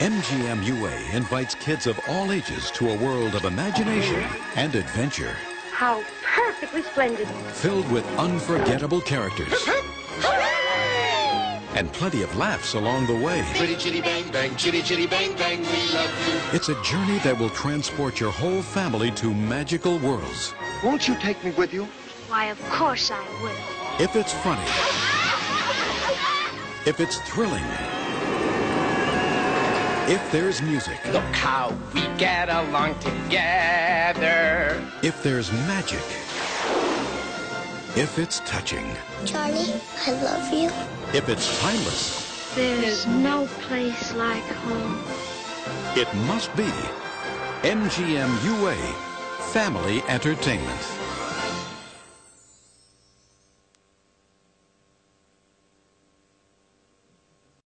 MGM UA invites kids of all ages to a world of imagination and adventure, How perfectly splendid. filled with unforgettable characters and plenty of laughs along the way. Chitty chitty bang bang, chitty chitty bang bang, we love you. It's a journey that will transport your whole family to magical worlds. Won't you take me with you? Why, of course I will. If it's funny, if it's thrilling, if there's music, Look how we get along together. if there's magic, if it's touching, Charlie, I love you. if it's timeless, There's no place like home. it must be MGM UA Family Entertainment.